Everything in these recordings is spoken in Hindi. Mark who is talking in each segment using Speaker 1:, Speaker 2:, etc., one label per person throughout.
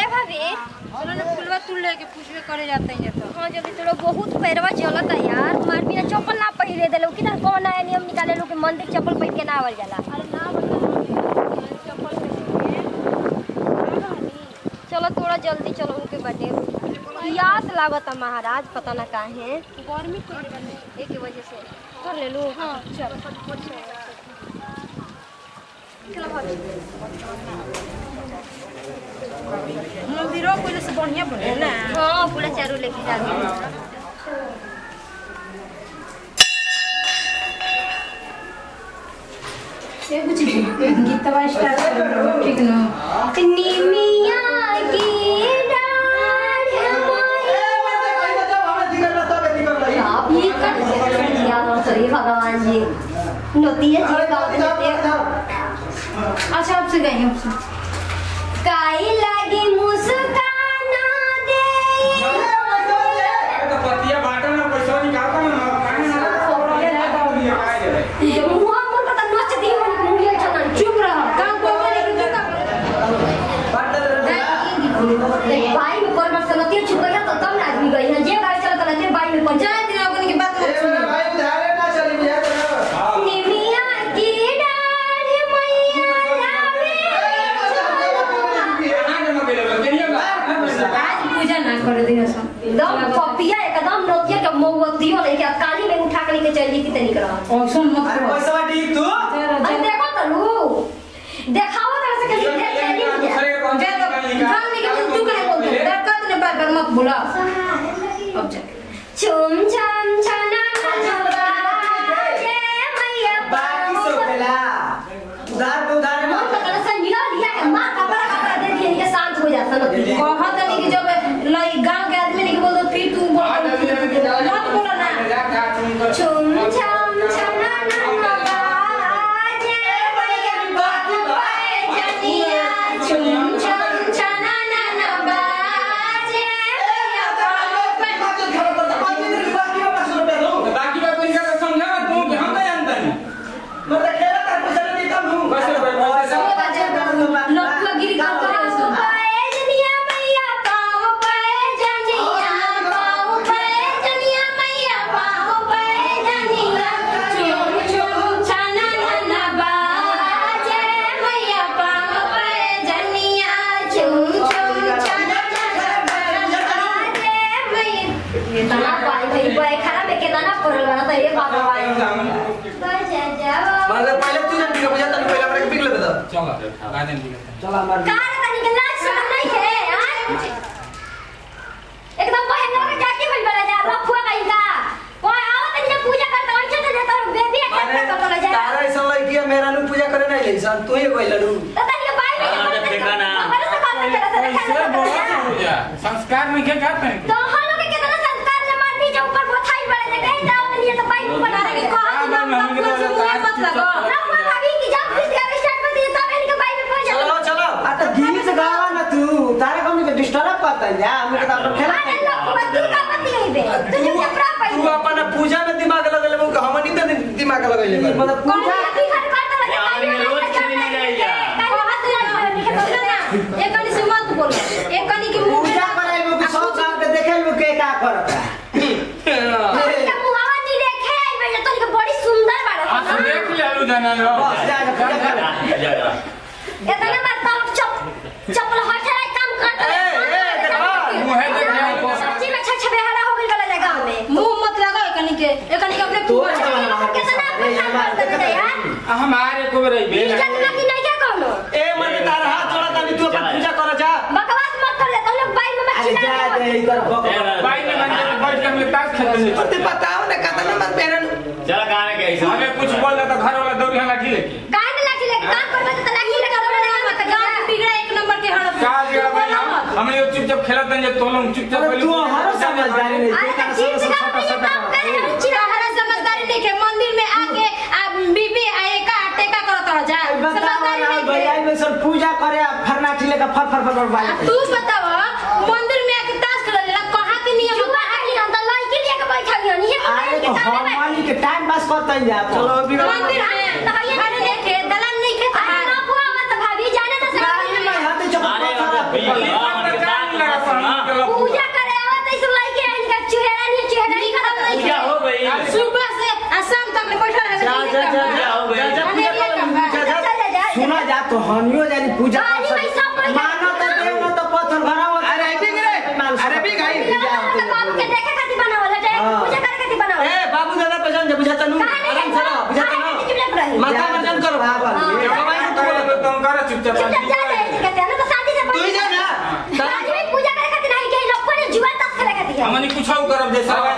Speaker 1: ए भाभी
Speaker 2: चलो ना फुलवा तुल लेके पूछबे करे जाते हैं तो
Speaker 1: हाँ जल्दी चलो बहुत पैरवा जलत है यार मार बिना चप्पल ना पहले देलो कि ना कौन नया नियम निकाले लो कि मंदिर चप्पल पहन के ना आवल जाला
Speaker 2: अरे ना
Speaker 1: चलो थोड़ा जल्दी चलो उनके बर्थडे प्यास लागत महाराज पता ना काहे
Speaker 2: गर्मी को
Speaker 1: एक वजह से कर ले लो
Speaker 2: हाँ चल
Speaker 1: चलो भाभी
Speaker 2: मंदिरों पहले से बढ़िया बने ना
Speaker 1: हाँ पूरा चारू लेके जाते
Speaker 2: एक कुछ गीतवा स्टार्ट कर ठीक ना
Speaker 1: निमिया की आप कर दिया सही भगवान जी नोतिया जी का
Speaker 2: अच्छा आपसे
Speaker 1: काई लगी भाई में पर बार सनतिया चुप गया तो तब ना आदमी गई है जे गाड़ी चलत रहते भाई में
Speaker 2: अपन की बात मत सुन
Speaker 1: निमिया की डाढ़ मैया
Speaker 2: आज पूजा ना कर दिन सब
Speaker 1: एकदम पपिया एकदम नोतिया के मोवतियो लेके काली में उठा के लेके चल दी तनी करा
Speaker 2: मत करो
Speaker 1: अरे देखो तलू देखाओ तरह से कैसे देख चली
Speaker 2: जरा जान निकल तू कहे बोलते डरका तूने बार बार मत बोला अब जा
Speaker 1: चुम चम छना नचवा जे मैया बाबू मन तो कल से मिला लिया के माँ कपड़ा कपड़ा दे दिए के शांत हो
Speaker 2: कार
Speaker 1: तनी के लाज शरम नहीं है आय एकदम बहन के जाके भइल बड़ा जा रखुआ कहीं का कोई आओ तनी के पूजा करता होई छे तो बेबी के करता तो जा
Speaker 3: मेरा नु पूजा करे नहीं ले सन तू ही कहला नु
Speaker 1: तो तनी के बाई में ठिकाना हमारे से बात करे से
Speaker 4: संस्कार में क्या कहते हैं
Speaker 1: तो हम लोग के कितना संस्कार ले मार दी जो ऊपर बोथाई बड़े ने कहीं जाओ तनी तो बाई ऊपर आ के
Speaker 2: ना मुँह मत लगा
Speaker 1: भाभी की जब किस का स्टार्ट कर दी तब इनके बाई में पहुँच
Speaker 3: चलो
Speaker 1: जाओ
Speaker 3: चलो आ तो गीत गावा ना तू तारे कम के डिस्टर्ब करता है जा हम के तो खेला
Speaker 1: अरे लखुआ तू का पति है बे तू जो चपरा पाई
Speaker 3: तू अपन पूजा में दिमाग लगले वो हमनी में दिमाग लगले मतलब
Speaker 1: कौन
Speaker 3: पूजा
Speaker 1: अभी घर का तो लगे
Speaker 4: यार, ये रोज खेली नहीं जाएगी।
Speaker 2: कहत ना एक कनी से मत बोलो। एक कनी के मुँह
Speaker 3: पूजा करे में भी सब काम के देखे में के का करता
Speaker 1: तोहरा मुहावा नी देखे बे तोहरा बड़ी सुंदर बाड़ा
Speaker 4: आज देख ले आलू जाना
Speaker 3: बस जा जा पूजा कर
Speaker 1: इतना बार तब चप चप्पल हटे काम करते
Speaker 3: ए, ए, देखो,
Speaker 4: मुँह है देखे
Speaker 1: सब्ज़ी में छछ हो गइल वाला जगह में
Speaker 2: मुँह मत लगा एक कनी के एक कनी
Speaker 4: हमारे को रही बे
Speaker 1: इज़्ज़त ना की नहीं क्या कहनो
Speaker 3: ए मन तार हाथ जोड़ा तानी तू अपन पूजा कर जा।
Speaker 1: बकवास मत कर ले तुम लोग बाई में मच्छी
Speaker 3: जा दे इधर भगवान
Speaker 4: भाई ने बन के बैठ के हम ताश खेलते हैं
Speaker 3: ते बताओ ना कतना मन तेरे
Speaker 5: चला गाने के ऐसा
Speaker 4: हमें कुछ बोल रहा तो घर वाला दौड़ी हम लाठी लेके।
Speaker 1: काहे में लाठी लेके काम करबे तो लाठी लेके दौड़े लगा मत।
Speaker 2: गाँव बिगड़ा एक नंबर के हड़प।
Speaker 4: का जगह भाई हम हमने ये चुपचाप खेलत हैं जे तो लोग चुपचाप
Speaker 3: तू हर समझदारी नहीं तू
Speaker 1: तो चीज़
Speaker 3: छोटा
Speaker 1: जगह में ये
Speaker 3: छोटा
Speaker 1: काम करे हम चिरा
Speaker 2: हमारा समझदारी नहीं है मंदिर में आके आ बीबी आए का टेका करत रह जा
Speaker 3: बताओ
Speaker 2: समझदारी
Speaker 3: ना
Speaker 2: नहीं
Speaker 3: भाई
Speaker 2: है
Speaker 3: आई में सब पूजा करे आ लेकर फर फर फर फर
Speaker 2: तू बताओ मंदिर में आके ताश खेले ला कहाँ के नियम
Speaker 1: जुआ है? हम तो लड़की लेके बैठा गयो नहीं
Speaker 3: आए तो हमारी के टाइम पास करते हैं जा चलो अभी
Speaker 2: मंदिर में अरे देखे दलन नहीं
Speaker 1: के ना बुआ मत भाभी जाने ना
Speaker 3: गाड़ी मैं हाथ चप्पल
Speaker 5: अरे
Speaker 3: खराब
Speaker 5: अरे
Speaker 4: ये बात लगा तो हम के लफुआ।
Speaker 1: पूजा करे आवत ऐसे लइके इनका चेहरा नहीं चेहरा नहीं खराब नहीं
Speaker 5: पूजा हो गई
Speaker 2: सुबह से आ शाम तक ले बैठा रहे
Speaker 3: जा जा जा जा
Speaker 5: हो गई।
Speaker 3: जा जा पूजा कर जा
Speaker 1: जा, जा, जा।
Speaker 3: जा सुना जा तो हनियो जानी पूजा
Speaker 1: गाली
Speaker 3: कर
Speaker 1: में सब कोई
Speaker 3: मानो तो देव न तो पत्थर भरा हो
Speaker 6: अरे अभी गिरे अरे भी गई
Speaker 1: तो बाबू के देखे खातिर बनावल है
Speaker 3: हाँ।
Speaker 1: पूजा करे खातिर बनावल
Speaker 6: ए बाबू दादा पहचान जा बुझाता नु आराम से रहो बुझाता
Speaker 1: कहाँ
Speaker 6: नु
Speaker 1: चुप रही
Speaker 6: माथा मर्जन करो
Speaker 4: ये बाबा ये तो बोले तो हम करा चुपचाप
Speaker 1: चुपचाप जा जा कहते हैं ना तो शादी से
Speaker 6: तू ही जा ना
Speaker 1: शादी में पूजा करे खातिर नहीं के लोग ने जुआ तक करे खातिर है
Speaker 4: हमनी कुछ और करब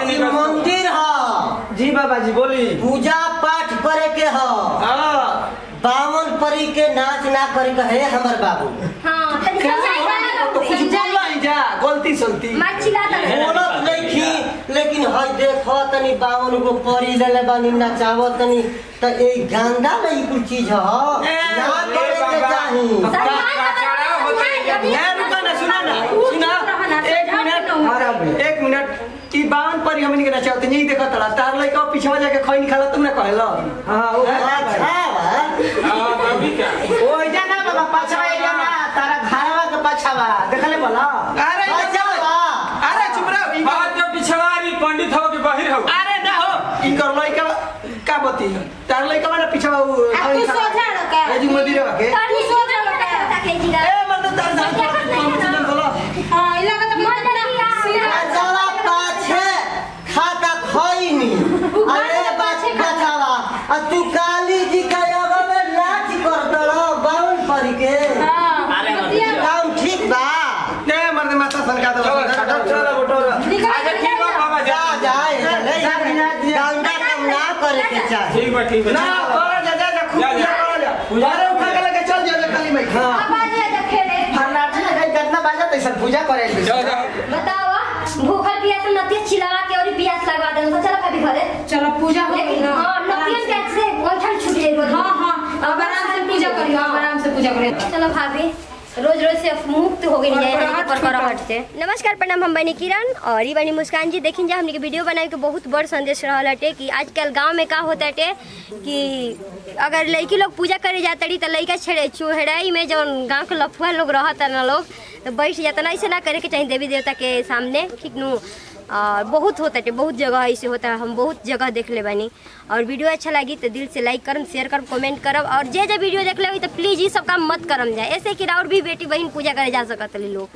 Speaker 4: नहीं कर
Speaker 7: मंदिर ह।
Speaker 3: जी बाबा जी बोली।
Speaker 7: पूजा पाठ करे के ह।
Speaker 3: हाँ।
Speaker 7: बावन परी के नाच ना करे के है हमर बाबू।
Speaker 1: हाँ
Speaker 6: तो कुछ बोल नहीं जा गलती सलती।
Speaker 1: मत चिल्लाता
Speaker 7: बोलत नहीं थी लेकिन हई देखो तनी बावन को परी लेले बानी नचावो तनी। त ए गंदा कुल चीज़ ह। ना करे के चाही।
Speaker 6: एक मिनट एक मिनट ई बावन परी हमनी के नहीं देखत रहा तार लइका पीछे जाके खैनी खाला तुमने कहलो
Speaker 3: हाँ ओ
Speaker 7: अच्छा
Speaker 4: हाँ। अभी क्या?
Speaker 3: ओ जा ना बाबा पाछवा जा ना तारा घरवा के पाछवा। देखले बोला।
Speaker 6: अरे
Speaker 7: अच्छा
Speaker 6: अरे चुप रहो बात
Speaker 4: के जब पिछवारी पंडित हो के बाहर हो?
Speaker 6: अरे ना हो। इनकर लइका का बती तार लइका माने पीछे बा
Speaker 2: आ तू सोझा रखा।
Speaker 6: ए जी मदिरे बाके
Speaker 1: तनी सोचा लगता है जी
Speaker 6: ए मर्द तार धान बोलो
Speaker 2: हाँ इला का तो
Speaker 7: बचावा पाछे खाता खैनी अरे बात बचावा आ तू काली जी का अगवे नाच कर दड़ो बावन परी के
Speaker 5: अरे मत
Speaker 7: काम ठीक बा
Speaker 6: ए मर्द माथा सनका दो
Speaker 4: चलो चलो चलो बटोर अच्छा ठीक बा बाबा
Speaker 7: जा
Speaker 4: जा
Speaker 7: जा गंदा काम ना करे के चाही
Speaker 4: ठीक बा ठीक बा
Speaker 6: करो जा जा खूब
Speaker 4: जा, जा।
Speaker 6: जा अरे उठा के लेके चल जा काली माई हाँ
Speaker 1: आवाज़ जा खेले
Speaker 3: फरनाटी ना कितना बाजा तैसन पूजा करे
Speaker 4: जा जा
Speaker 1: बताओ भूखल पियास नतिया चिल्ला के और पियास लगवा दे तो चलो कभी घरे
Speaker 2: चलो पूजा हो गई ना
Speaker 1: हाँ नतिया के से छूट जाई
Speaker 2: हाँ हाँ अब आराम से पूजा करियो आराम से पूजा करियो
Speaker 1: चलो भाभी रोज रोज से मुक्त हो गई जाए पर से। नमस्कार प्रणाम हम बनी किरण और ये बनी मुस्कान जी। देखी जा हमने के वीडियो बनाए के बहुत बड़ संदेश रहा हटे कि आजकल गाँव में का होता हटे कि अगर लड़की लोग पूजा करे जातड़ी तो लड़का छेड़े चुहराई में जो गाँव के लफुआ लोग रहता ना लोग तो बैठ जाता ना ऐसे ना करे के चाहिए देवी देवता के सामने, ठीक नू और बहुत होता है बहुत जगह ऐसे होता है हम बहुत जगह देख ले बनी। और वीडियो अच्छा लगी तो दिल से लाइक करम शेयर करम कमेंट करम, और जे जे वीडियो देख ले तो प्लीज़ ये सब काम मत करम जाए। ऐसे कि और भी बेटी बहन पूजा करे जा सकते लोग।